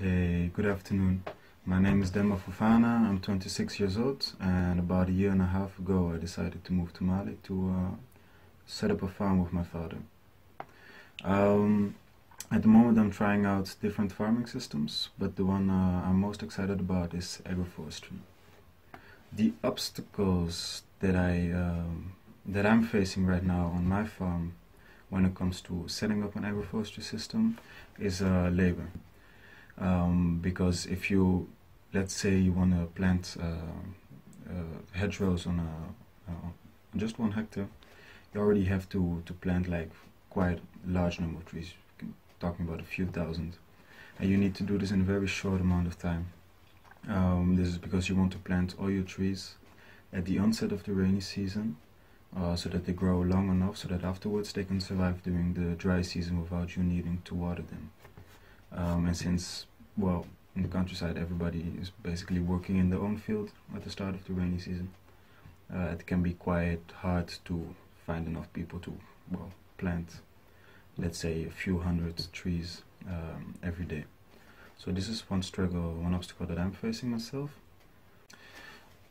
Hey, good afternoon. My name is Demba Fofana. I'm 26 years old, and about a year and a half ago, I decided to move to Mali to uh, set up a farm with my father. Um, at the moment, I'm trying out different farming systems, but the one uh, I'm most excited about is agroforestry. The obstacles that I um, that I'm facing right now on my farm when it comes to setting up an agroforestry system is uh, labor. Um, because if you, let's say you want to plant uh, uh, hedgerows on a, uh, just one hectare, you already have to, to plant like quite large number of trees, talking about a few thousand. And you need to do this in a very short amount of time. Um, this is because you want to plant all your trees at the onset of the rainy season uh, so that they grow long enough so that afterwards they can survive during the dry season without you needing to water them. Um, and since, well, in the countryside everybody is basically working in their own field at the start of the rainy season, uh, it can be quite hard to find enough people to, well, plant, let's say, a few hundred trees um, every day. So this is one struggle, one obstacle that I'm facing myself.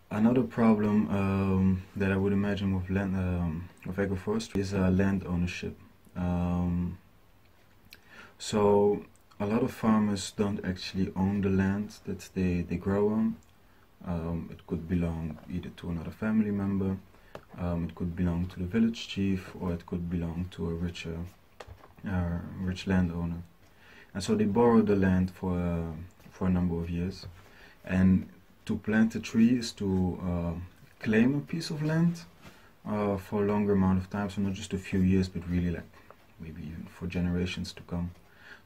Another problem um, that I would imagine with land, um, with agroforestry is uh, land ownership. Um, so a lot of farmers don't actually own the land that they, they grow on. Um, it could belong either to another family member, um, it could belong to the village chief, or it could belong to a richer, uh, rich landowner. And so they borrow the land for uh, for a number of years, and to plant a tree is to uh, claim a piece of land uh, for a longer amount of time, so not just a few years, but really like maybe even for generations to come.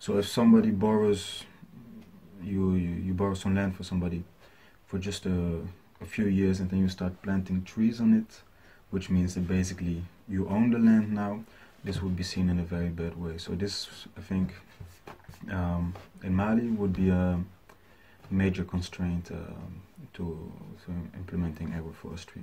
So if somebody borrows, you, you, you borrow some land for somebody for just a, a few years and then you start planting trees on it, which means that basically you own the land now, this would be seen in a very bad way. So this, I think, um, in Mali would be a major constraint um, to, to implementing agroforestry.